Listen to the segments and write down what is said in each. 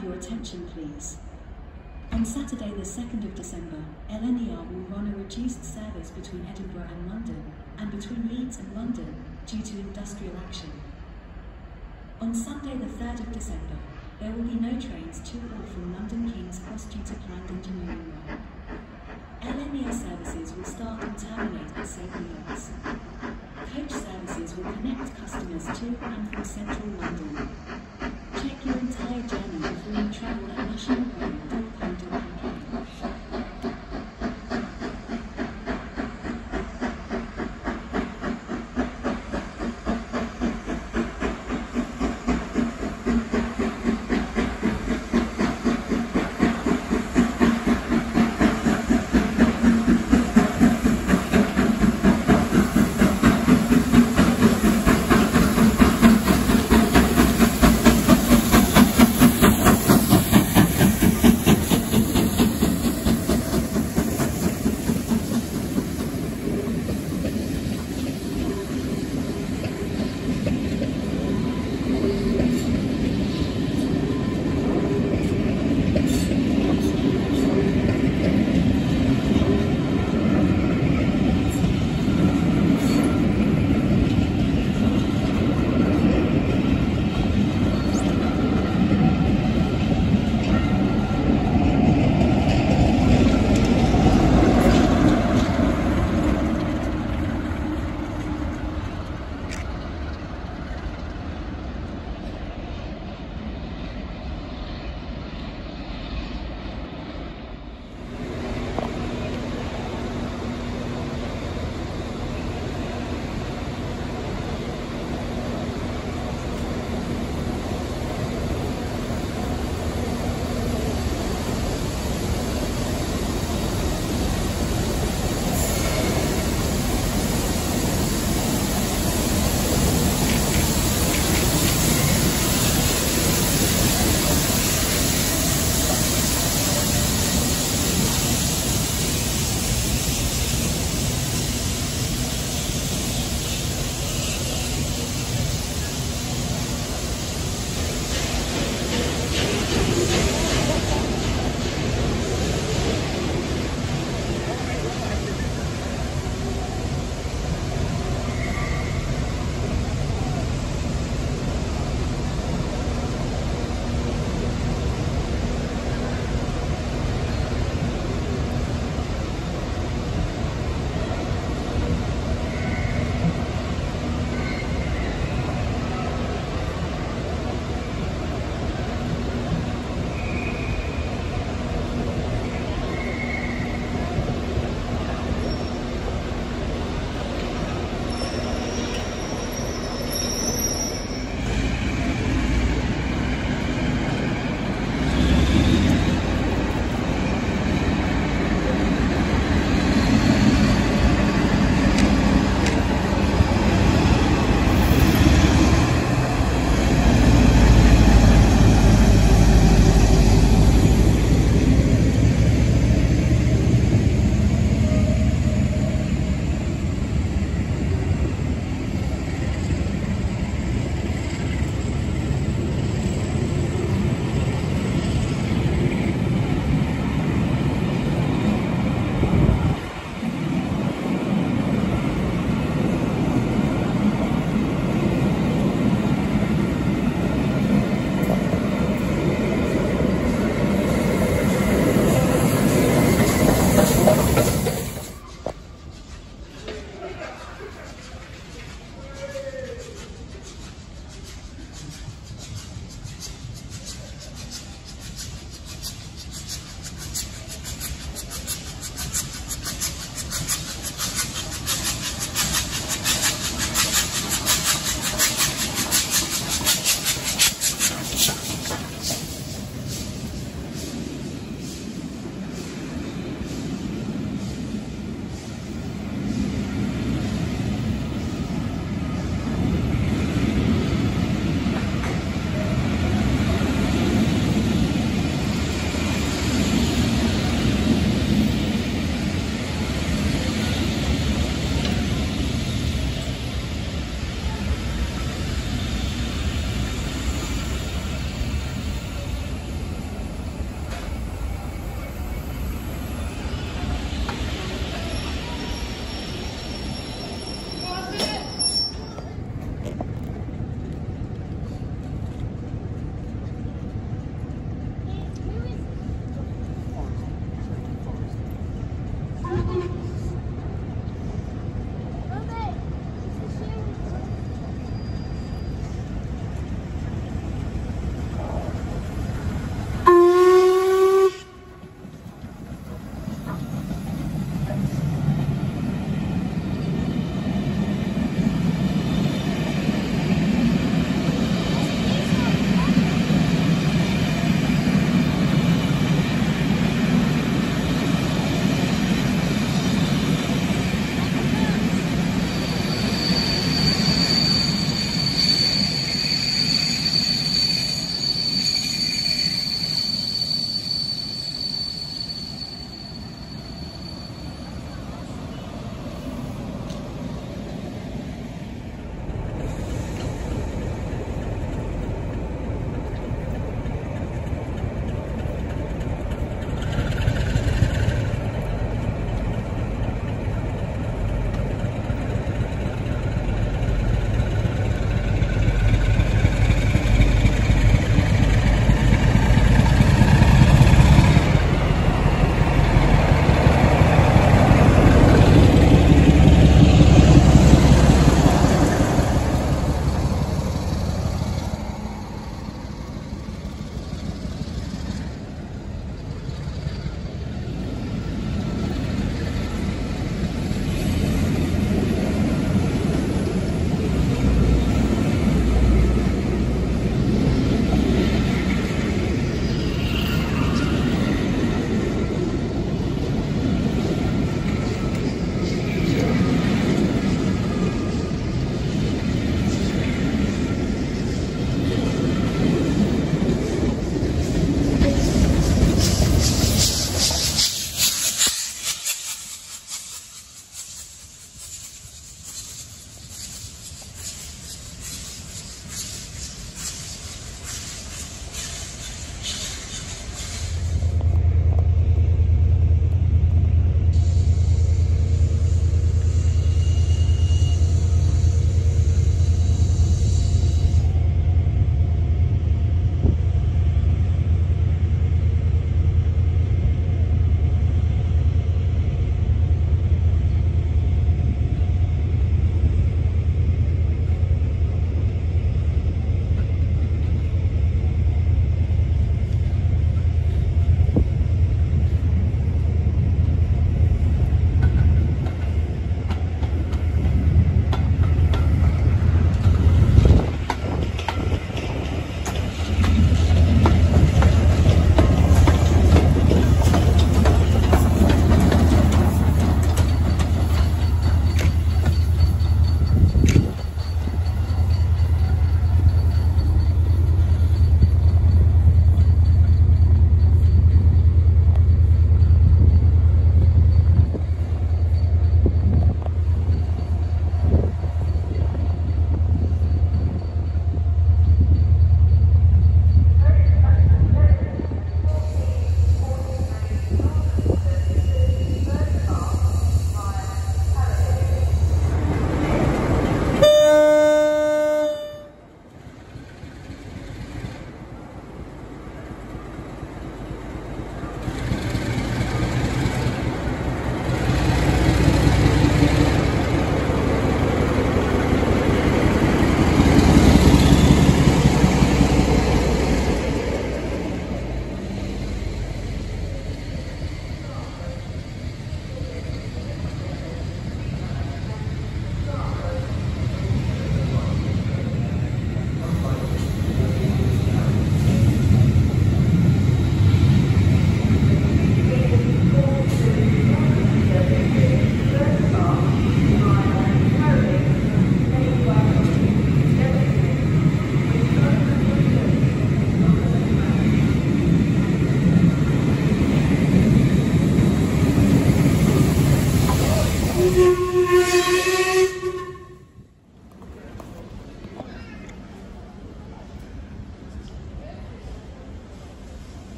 Have your attention, please? On Saturday, the 2nd of December, LNER will run a reduced service between Edinburgh and London, and between Leeds and London, due to industrial action. On Sunday, the 3rd of December, there will be no trains to or from London King's Cross due to planned engineering work. LNER services will start and terminate at St Leon's. Coach services will connect customers to and from central London. Journey before you travel at nationalrail.co.uk.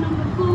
number four.